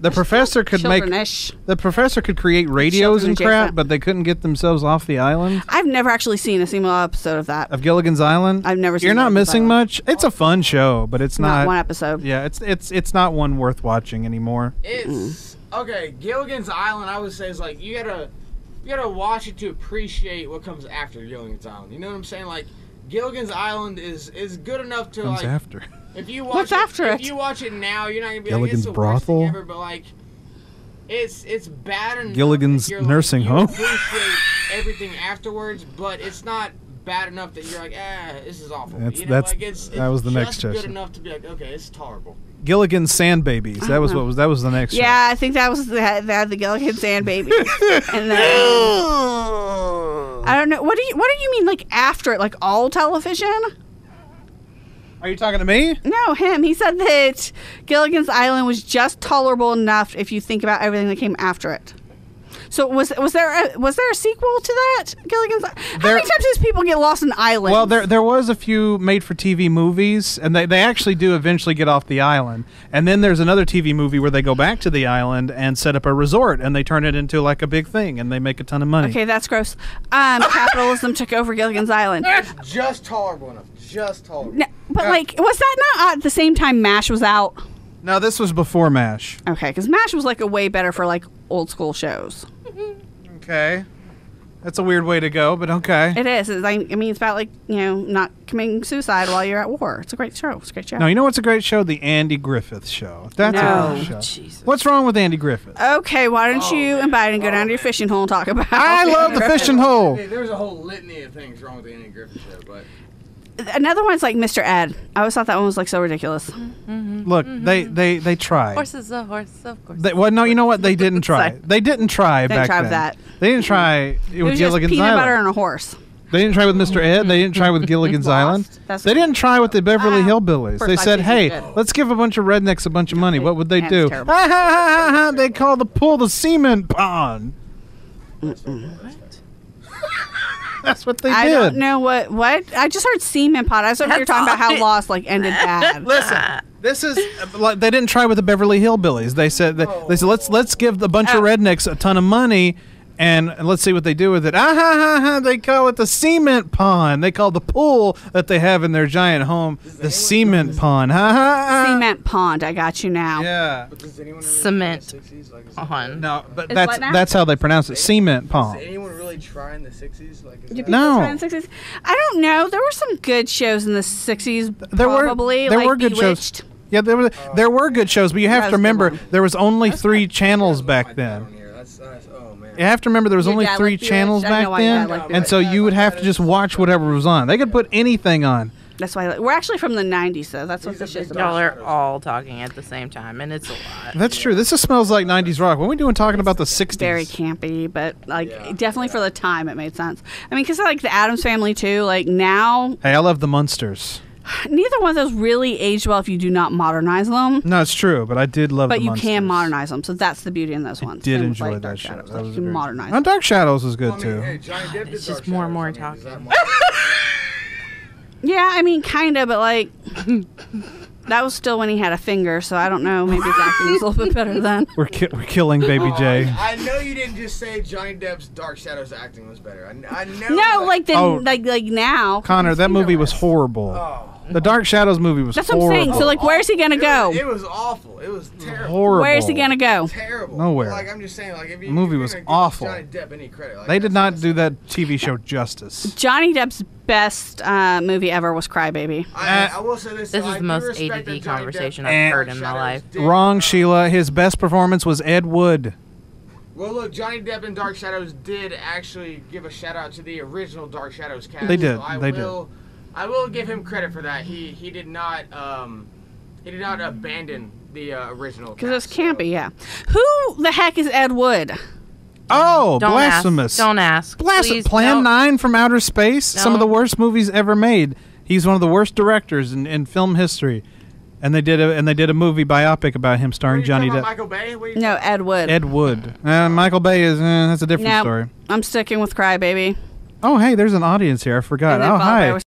The professor could make Children-ish. the professor could create radios Children and crap, adjacent. but they couldn't get themselves off the island I've never actually seen a single episode of that. of Gilligan's Island. I've never seen You're not missing Island. much. It's a fun show, but it's Not not. one episode. yeah, it's it's it's not one worth watching anymore. It's okay. Gilligan's Island, I would say, is like you gotta you gotta watch it to appreciate what comes after Gilligan's Island. You know what I'm saying? Like Gilligan's Island is is good enough to Comes like after. if you watch What's it, after if it? you watch it now, you're not gonna be Gilligan's like it's the worst thing brothel? ever, but like. It's it's bad enough. Gilligan's that you're, like, nursing you home. Appreciate everything afterwards, but it's not bad enough that you're like, ah, this is awful. That's- you know, that's- like it's, that was the it's next just good question. enough to be like, okay, it's tolerable. Gilligan's Sand Babies. That was what was that was the next. show. Yeah, I think that was the, that the Gilligan Sand Babies. and then I don't know. What do you What do you mean? Like after it? Like all television? Are you talking to me? No, him. He said that Gilligan's Island was just tolerable enough if you think about everything that came after it. So was was there a, was there a sequel to that Gilligan's? How There- many times does people get lost in islands? Well, there there was a few made for TV movies, and they, they actually do eventually get off the island. And then there's another TV movie where they go back to the island and set up a resort, and they turn it into like a big thing, and they make a ton of money. Okay, that's gross. Um, capitalism took over Gilligan's Island. It's just tolerable enough. Just tolerable. No, but Yeah. like, was that not at the same time Mash was out? No, this was before Mash. Okay, because Mash was like a way better for like old school shows. Okay, that's a weird way to go, but okay. It is. It's like, I mean, it's about like you know not committing suicide while you're at war. It's a great show. It's a great show. No, you know what's a great show? The Andy Griffith Show. That's No. a great show. Jesus. What's wrong with Andy Griffith? Okay, why don't oh, you Oh, and. Biden go oh, down to your fishing hole and talk about? I love the fishing hole. Hey, There's a whole litany of things wrong with the Andy Griffith show, but Another one's like Mr. Ed. I always thought that one was like so ridiculous. Look, they they they tried. Horse is a horse, of course. They, well, no, you know what? They didn't try. They didn't try Didn't back try then. with that. They didn't try it It with was just Gilligan's peanut Island. butter and a horse. They didn't try with Mr. Ed. They didn't try with Gilligan's Island. That's They didn't try with the Beverly Ah, Hillbillies. They said, "Hey, good. let's give a bunch of rednecks a bunch of money." What would they That's do? terrible. Ha, ha, ha, ha, they call the pool the cement pond. That's what they I did. don't know what what. I just heard semen pot. I was over here talking about how all Lost like ended bad. Listen, this is uh, like they didn't try with the Beverly Hillbillies. They said they, they said let's let's give a bunch of Oh. rednecks a ton of money. And let's see what they do with it. Ah ha ha ha! They call it the cement pond. They call the pool that they have in their giant home the cement pond. Ha ha ha! Cement pond. I got you now. Yeah. but Cement. Really try in the 60s? Like, is. No, but It's that's what now? that's how they pronounce it. Cement Does pond. anyone really try in the 60s? Like, is Do that- No. try in the 60s? I don't know. There were some good shows in the 60s. There were probably, there like were good shows. Bewitched. Yeah, there were there were good shows, but you have That to was a good remember one. there was only three channels back dad then. on here. That's, that's, oh, man. You have to remember there was Your only dad three liked Bewitched? channels I know back why your dad then, liked and so Bewitched. you would have to just watch whatever was on. They could put anything on. That's why we're actually from the 90s, though. That's what He's this a show's big about. Y'all are all talking at the same time, and it's a lot. That's true. This just smells like '90s rock. What are we doing talking about the '60s? Very campy, but like definitely for the time it made sense. I mean, because like the Addams Family too. Like now, Hey, I love the Munsters. Neither one of those really aged well if you do not modernize them. No, it's true, but I did love. But the you Munsters. can modernize them, so that's the beauty in those ones. Did Same enjoy like, that Dark show. Shadows, That like, you can modernize. And. Dark Shadows was good Well, I too. mean, hey, Johnny Depp It's just more and more I mean, is that talking. Yeah, I mean, kind of, but like that was still when he had a finger, so I don't know. Maybe his acting was a little bit better then. We're ki- we're killing Baby Oh, J. I, I know you didn't just say Johnny Depp's Dark Shadows acting was better. I, I know. No, like then, Oh. like like now. Connor, that movie was horrible. Oh. The Dark Shadows movie was That's what I'm saying. So like, where's he gonna go? was- It was awful. It was terrible. horrible. Where's he gonna go? Terrible. Nowhere. Like I'm just saying, like if you The movie if you're was gonna give awful. Johnny Depp any credit, like, They did that's- not do that TV show justice. Johnny Depp's best uh, movie ever was Crybaby. I, Uh, I will say this. This though, is I the do most respect ADD that Johnny conversation Depp I've heard in my Shadows life. did, Wrong, uh, Sheila. His best performance was Ed Wood. Well, look, Johnny Depp and Dark Shadows did actually give a shout out to the original Dark Shadows cast. They did, So I they did. will, I will give him credit for that. He he did not um, he did not abandon the uh, original. Because it's cast, so- campy, yeah. Who the heck is Ed Wood? Oh, Don't blasphemous! ask. Don't ask. Blas- Please Plan don't. Nine from Outer Space. Some of the worst movies ever made. He's one of the worst directors in, in film history, and they did a and they did a movie biopic about him What are starring you Johnny talking Depp. about, Michael Bay. You No, Ed Wood. Ed Wood. Uh, Michael Bay is uh, that's a different no, story. I'm sticking with Crybaby. Oh, hey, there's an audience here. I forgot. Oh, hi. Res-